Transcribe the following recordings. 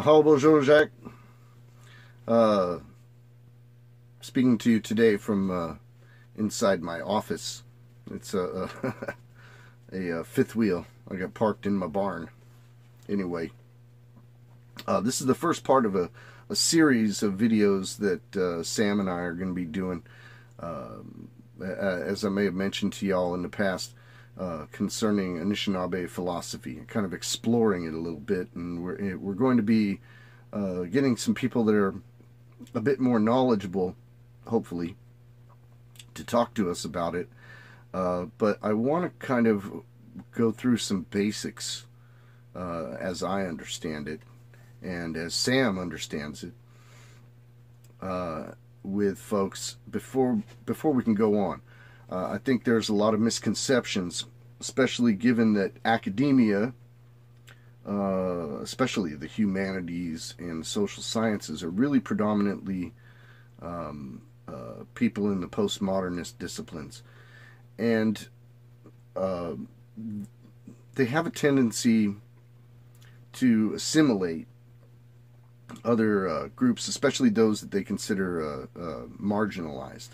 Hello, bozho, jayek. Uh, speaking to you today from uh, inside my office. It's a, a, a, fifth wheel. I got parked in my barn. Anyway, uh, this is the first part of a, a series of videos that uh, Sam and I are going to be doing. Um, as I may have mentioned to y'all in the past, uh, concerning Anishinaabe philosophy, kind of exploring it a little bit, and we're eh, we're going to be uh, getting some people that are a bit more knowledgeable, hopefully, to talk to us about it. Uh, but I want to kind of go through some basics uh, as I understand it, and as Sam understands it, uh, with folks before before we can go on. Uh, I think there's a lot of misconceptions, especially given that academia, uh, especially the humanities and social sciences, are really predominantly um, uh, people in the postmodernist disciplines. And uh, they have a tendency to assimilate other uh, groups, especially those that they consider uh, marginalized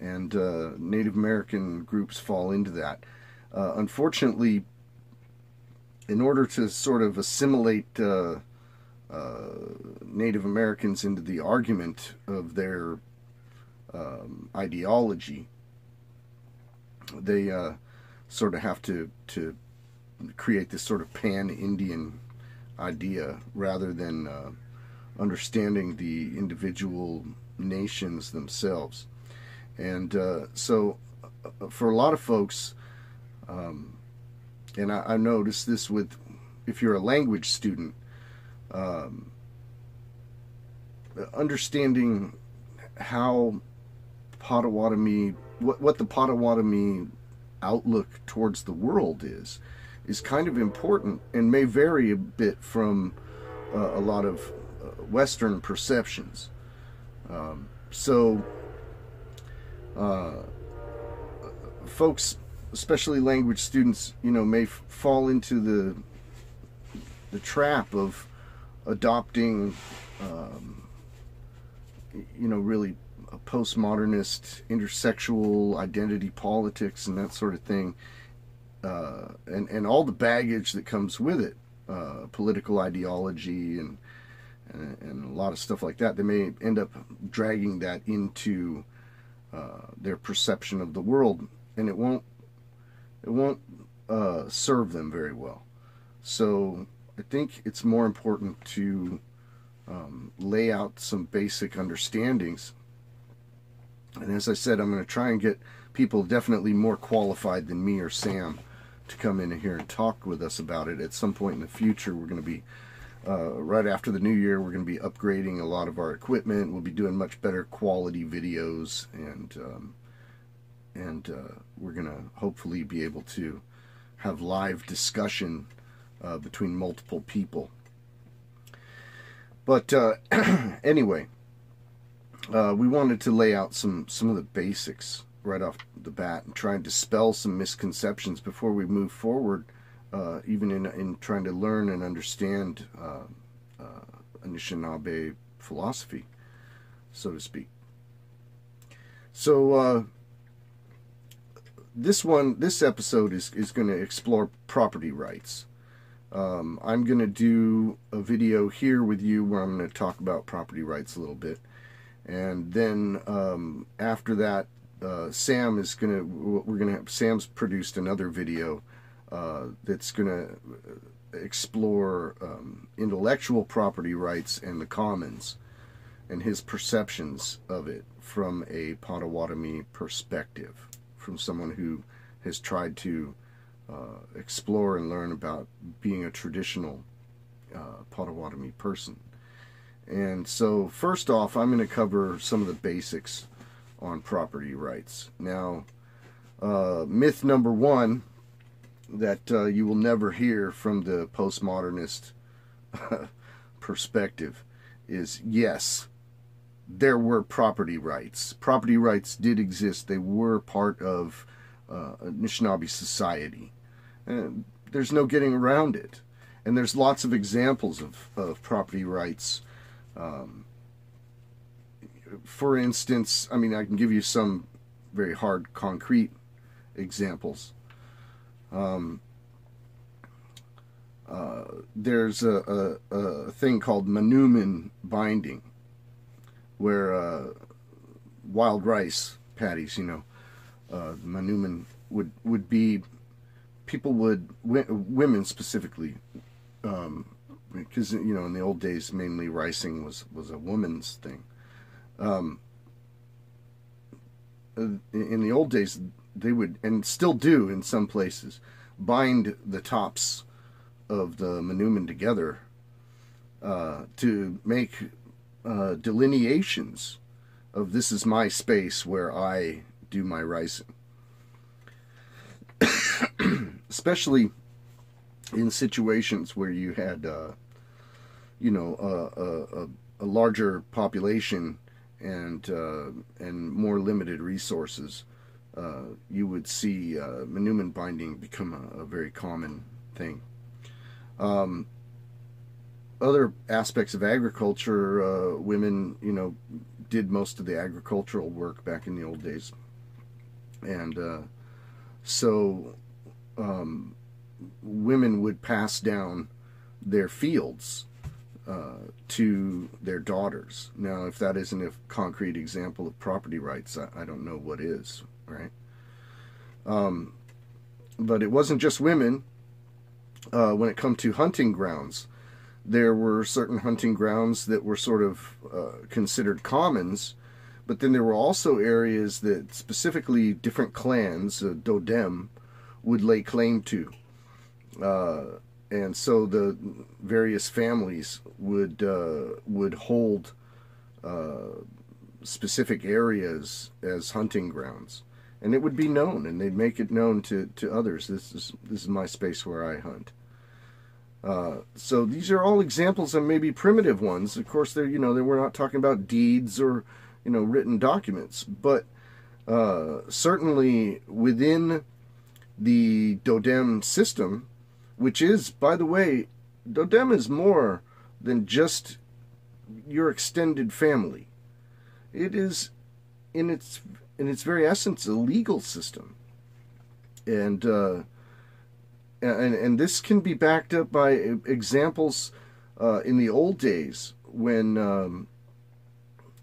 and uh, Native American groups fall into that. Uh, unfortunately, in order to sort of assimilate uh, uh Native Americans into the argument of their um, ideology, they uh, sort of have to to create this sort of pan-Indian idea rather than uh, understanding the individual nations themselves. And uh, so, for a lot of folks, um, and I, I noticed this with if you're a language student, um, understanding how Potawatomi, what, what the Potawatomi outlook towards the world is, is kind of important and may vary a bit from uh, a lot of uh, Western perceptions. Um, so uh, folks, especially language students, you know, may f- fall into the the trap of adopting, um, you know, really a postmodernist, intersectional identity politics and that sort of thing, uh, and and all the baggage that comes with it, uh, political ideology and, and, and a lot of stuff like that. They may end up dragging that into uh, their perception of the world, and it won't it won't uh, serve them very well. So I think it's more important to um, lay out some basic understandings. And as I said, I'm going to try and get people definitely more qualified than me or Sam to come in here and talk with us about it. At some point in the future, we're going to be uh, right after the new year, we're going to be upgrading a lot of our equipment. We'll be doing much better quality videos, and um, and uh, we're going to hopefully be able to have live discussion uh, between multiple people. But uh, anyway, uh, we wanted to lay out some some of the basics right off the bat and try and dispel some misconceptions before we move forward uh, even in, in trying to learn and understand uh, uh, Anishinaabe philosophy, so to speak. So uh, this one, this episode is, is going to explore property rights. Um, I'm going to do a video here with you where I'm going to talk about property rights a little bit. And then um, after that, uh, Sam is going to, we're going to have, Sam's produced another video uh, that's going to explore um, intellectual property rights and the commons and his perceptions of it from a Potawatomi perspective, from someone who has tried to uh, explore and learn about being a traditional uh, Potawatomi person. And so, first off, I'm going to cover some of the basics on property rights. Now, uh, myth number one that uh, you will never hear from the postmodernist perspective is yes, there were property rights. Property rights did exist. They were part of uh, Anishinaabe society. And there's no getting around it. and there's lots of examples of, of property rights. Um, for instance, I mean, I can give you some very hard, concrete examples. Um, uh, there's a, a, a, thing called Manoomin binding, where uh, wild rice paddies, you know, uh, Manoomin would would be people would women specifically um, because you know in the old days mainly ricing was was a woman's thing. Um, uh, in the old days they would and still do in some places bind the tops of the manoomin together uh, to make uh, delineations of this is my space where I do my ricing. Especially in situations where you had, uh, you know, a, a, a, larger population and uh, and more limited resources, uh, you would see uh, binding become a, a very common thing. Um, other aspects of agriculture, uh, women, you know, did most of the agricultural work back in the old days, and uh, so um, women would pass down their fields uh, to their daughters. Now, if that isn't a concrete example of property rights, I, I don't know what is, right? Um, but it wasn't just women. Uh, when it come to hunting grounds, there were certain hunting grounds that were sort of uh, considered commons, but then there were also areas that specifically different clans, uh, Dodem, would lay claim to. Uh, and so the various families would uh, would hold uh, specific areas as hunting grounds, and it would be known, and they'd make it known to, to others. This is this is my space where I hunt. Uh, so these are all examples of maybe primitive ones. Of course, they're you know they, we're not talking about deeds or you know written documents, but uh, certainly within the Dodem system, which is, by the way, Dodem is more than just your extended family. It is, in its in its very essence, a legal system, and. Uh, and and this can be backed up by examples uh, in the old days when um,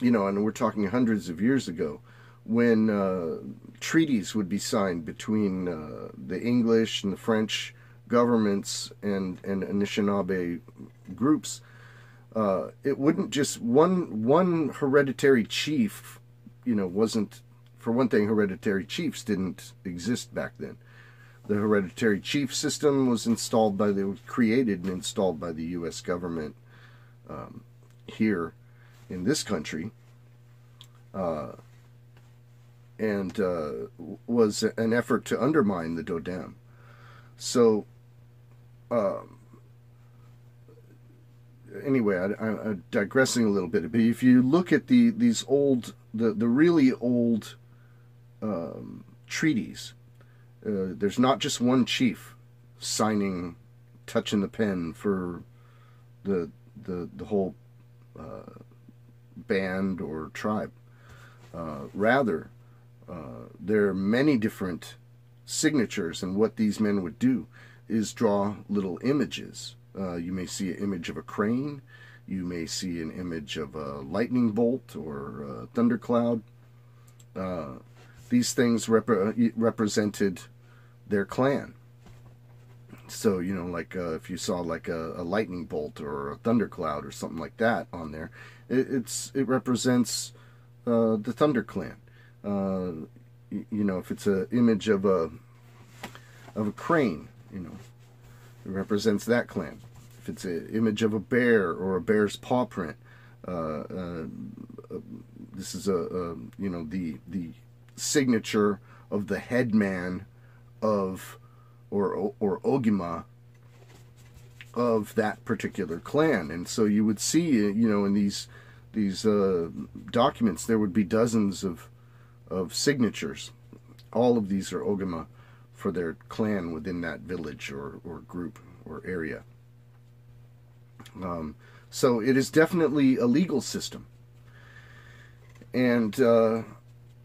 you know, and we're talking hundreds of years ago, when uh, treaties would be signed between uh, the English and the French governments and and Anishinaabe groups. Uh, it wouldn't just one one hereditary chief, you know, wasn't for one thing. Hereditary chiefs didn't exist back then the hereditary chief system was installed by the created and installed by the U.S. government um, here in this country, uh, and uh, was an effort to undermine the Dodem. So, um, anyway, I, am digressing a little bit. But if you look at the these old, the the really old um, treaties uh, there's not just one chief signing, touching the pen for the the the whole uh, band or tribe. Uh, rather, uh, there are many different signatures, and what these men would do is draw little images. Uh, you may see an image of a crane. You may see an image of a lightning bolt or a thundercloud. Uh, these things rep- represented their clan. So you know, like uh, if you saw like a, a, lightning bolt or a thundercloud or something like that on there, it, it's it represents uh, the Thunder Clan. Uh, you, you know, if it's an image of a of a crane, you know, it represents that clan. If it's an image of a bear or a bear's paw print, uh, uh, this is a, a you know the the signature of the headman of or or Ogima of that particular clan, and so you would see, you know, in these these uh, documents, there would be dozens of of signatures. All of these are Ogima for their clan within that village or, or group or area. Um, so it is definitely a legal system, and uh,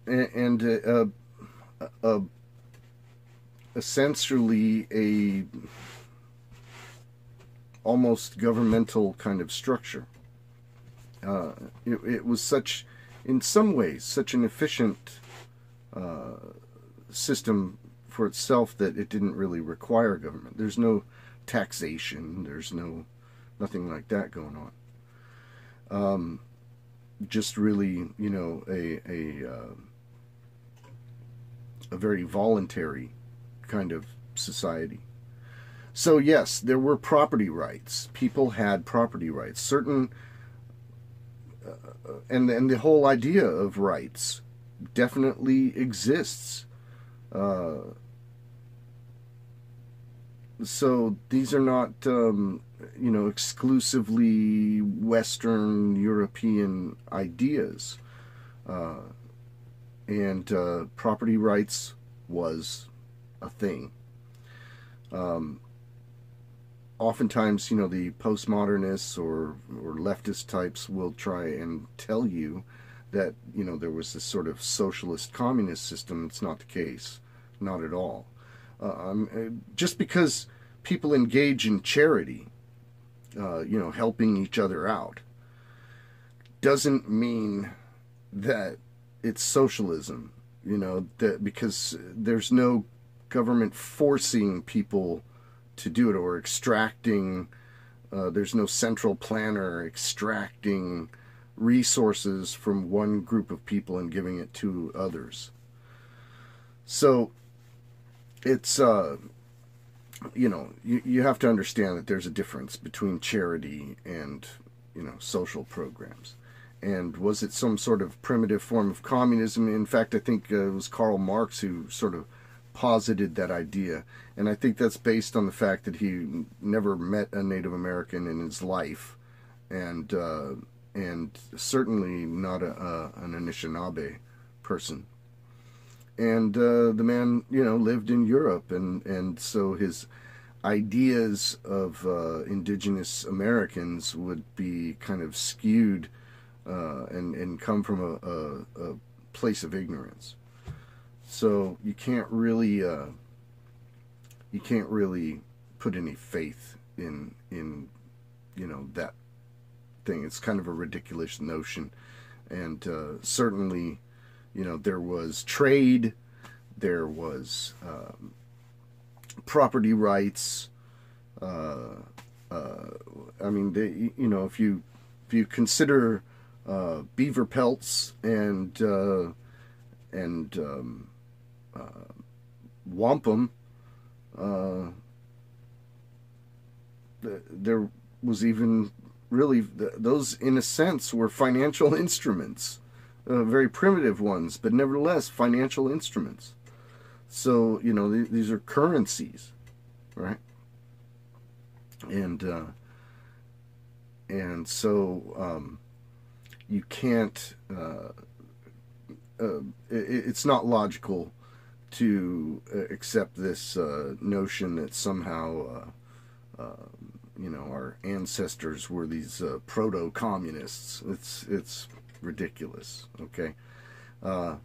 and essentially a almost governmental kind of structure. Uh, it, it, was such, in some ways, such an efficient uh, system for itself that it didn't really require government. There's no taxation. There's no nothing like that going on. Um, just really, you know, a a uh, a very voluntary kind of society. So yes, there were property rights. People had property rights. Certain uh, and and the whole idea of rights definitely exists. Uh, so these are not, um, you know, exclusively Western European ideas. Uh, and uh, property rights was a thing. Um, oftentimes, you know, the postmodernists or, or leftist types will try and tell you that, you know, there was this sort of socialist communist system. It's not the case. Not at all. Uh, um, uh, just because people engage in charity, uh, you know, helping each other out, doesn't mean that it's socialism. You know, that because there's no government forcing people to do it or extracting. Uh, there's no central planner extracting resources from one group of people and giving it to others. So it's uh, you know you, you have to understand that there's a difference between charity and you know social programs. And was it some sort of primitive form of communism? In fact, I think uh, it was Karl Marx who sort of posited that idea. And I think that's based on the fact that he never met a Native American in his life, and uh, and certainly not a, a, an Anishinaabe person. And uh, the man, you know, lived in Europe, and and so his ideas of uh, indigenous Americans would be kind of skewed uh, and and come from a, a, a place of ignorance. So you can't really uh, you can't really put any faith in in you know that thing. It's kind of a ridiculous notion, and uh, certainly you know there was trade, there was um, property rights. Uh, uh, I mean, they, you know, if you if you consider uh, beaver pelts and uh, and um, uh, wampum, uh, there was even really those in a sense were financial instruments uh, very primitive ones but nevertheless financial instruments. So you know th- these are currencies right? And uh, and so um, you can't uh, uh it, it's not logical to uh, accept this uh, notion that somehow, uh, uh, you know, our ancestors were these uh, proto-communists. It's it's ridiculous. Okay, uh,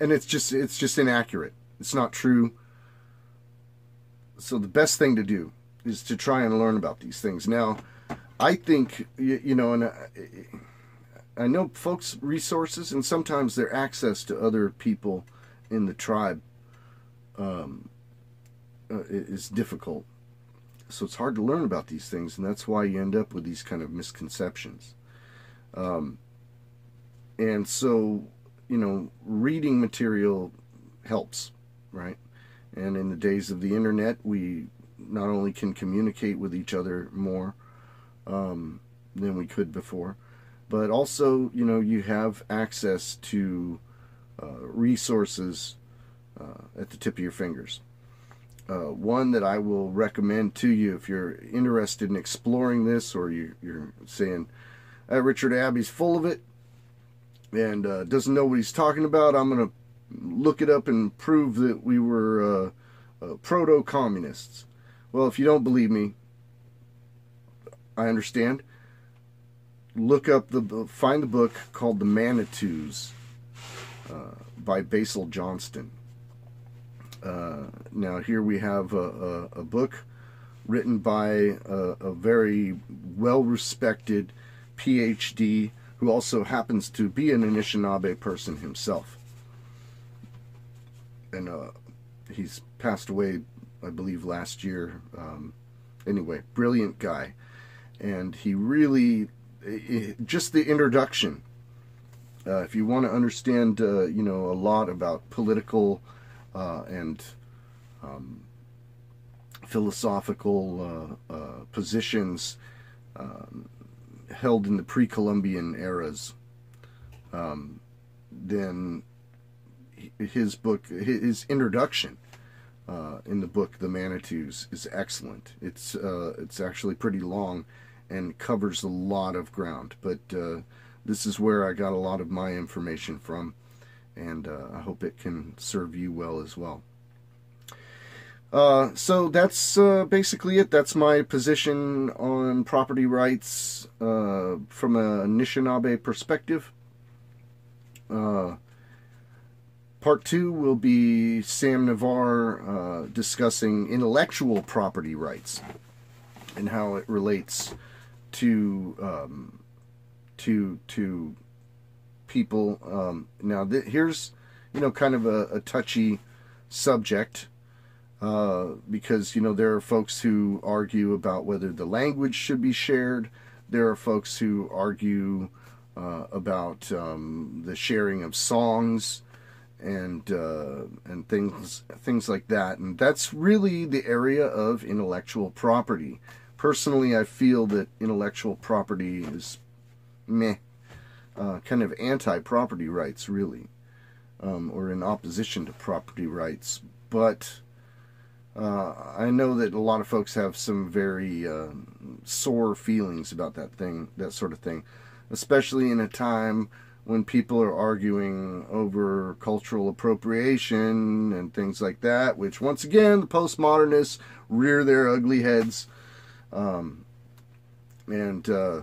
and it's just it's just inaccurate. It's not true. So the best thing to do is to try and learn about these things. Now, I think you, you know, and. I know folks' resources and sometimes their access to other people in the tribe um, uh, is difficult. So it's hard to learn about these things, and that's why you end up with these kind of misconceptions. Um, and so, you know, reading material helps, right? And in the days of the internet, we not only can communicate with each other more um, than we could before, but also, you know, you have access to uh, resources uh, at the tip of your fingers. Uh, one that I will recommend to you if you're interested in exploring this or you, are saying, Richard Abbey's full of it and uh, doesn't know what he's talking about, I'm going to look it up and prove that we were uh, uh, proto communists. Well, if you don't believe me, I understand. Look up the find the book called The Manitous uh, by Basil Johnston. Uh, now here we have a, a, a book written by a, a very well-respected PhD who also happens to be an Anishinaabe person himself. And uh, he's passed away, I believe, last year. Um, anyway, brilliant guy. And he really, just the introduction, uh, if you want to understand, uh, you know, a lot about political uh, and um, philosophical uh, uh, positions um, held in the pre-Columbian eras, um, then his book, his introduction uh, in the book The Manitous is excellent. It's it's actually pretty long and covers a lot of ground, but uh, this is where I got a lot of my information from, and uh, I hope it can serve you well as well. Uh, so that's uh, basically it. That's my position on property rights uh, from a Anishinaabe perspective. Uh, part two will be Sam Navar discussing intellectual property rights and how it relates to um, to to people. Um, now, th- here's you know kind of a, a touchy subject uh, because you know there are folks who argue about whether the language should be shared. There are folks who argue uh, about um, the sharing of songs and uh, and things things like that. And that's really the area of intellectual property. Personally, I feel that intellectual property is meh, uh, kind of anti-property rights, really, um, or in opposition to property rights. But uh, I know that a lot of folks have some very uh, sore feelings about that thing, that sort of thing, especially in a time when people are arguing over cultural appropriation and things like that, which once again the postmodernists rear their ugly heads, um, and uh,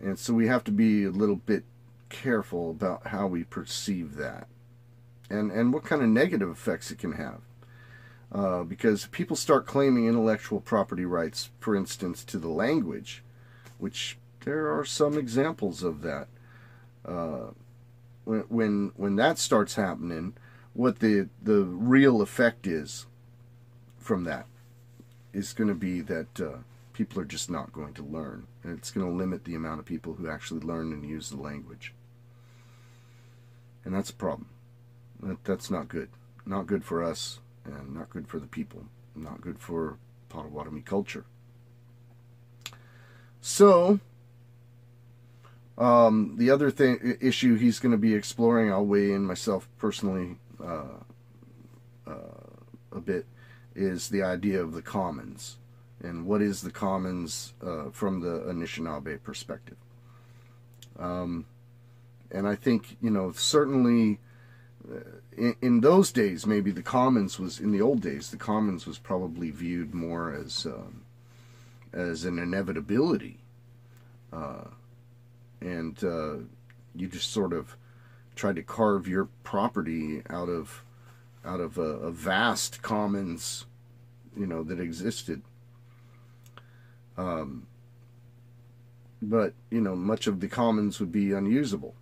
and so we have to be a little bit careful about how we perceive that, and and what kind of negative effects it can have. Uh, because people start claiming intellectual property rights, for instance, to the language, which there are some examples of that. Uh, when, when when that starts happening, what the the real effect is from that is going to be that uh, people are just not going to learn, and it's going to limit the amount of people who actually learn and use the language, and that's a problem. That, that's not good. Not good for us and not good for the people, not good for Potawatomi culture. So, um, the other thing issue he's going to be exploring, I'll weigh in myself personally uh, uh, a bit, is the idea of the commons and what is the commons uh, from the Anishinaabe perspective. Um, and I think you know certainly in, in, those days, maybe the commons was in the old days. The commons was probably viewed more as um, as an inevitability, uh, and uh, you just sort of tried to carve your property out of out of a, a vast commons, you know, that existed. Um, but you know, much of the commons would be unusable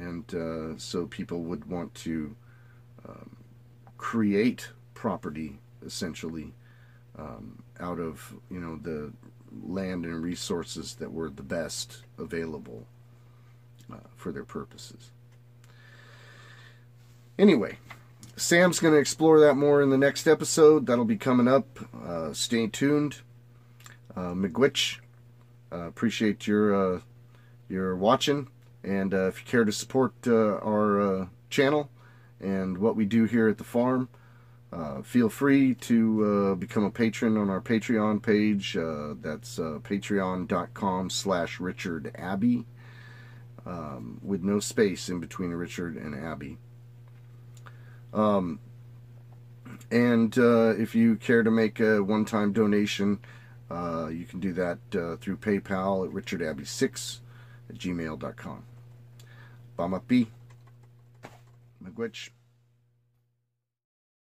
and uh, so people would want to um, create property essentially um, out of you know the land and resources that were the best available uh, for their purposes. Anyway, Sam's going to explore that more in the next episode. That'll be coming up. Uh, stay tuned. Uh, Miigwech, uh, appreciate your uh, your watching. And uh, if you care to support uh, our uh, channel and what we do here at the farm, uh, feel free to uh, become a patron on our Patreon page. Uh, that's patreon.com slash Richard Abbey um, with no space in between Richard and Abbey. Um, and if you care to make a one-time donation, Uh, you can do that uh, through PayPal at richardabbey6 at gmail.com. Bamapi. Miigwech.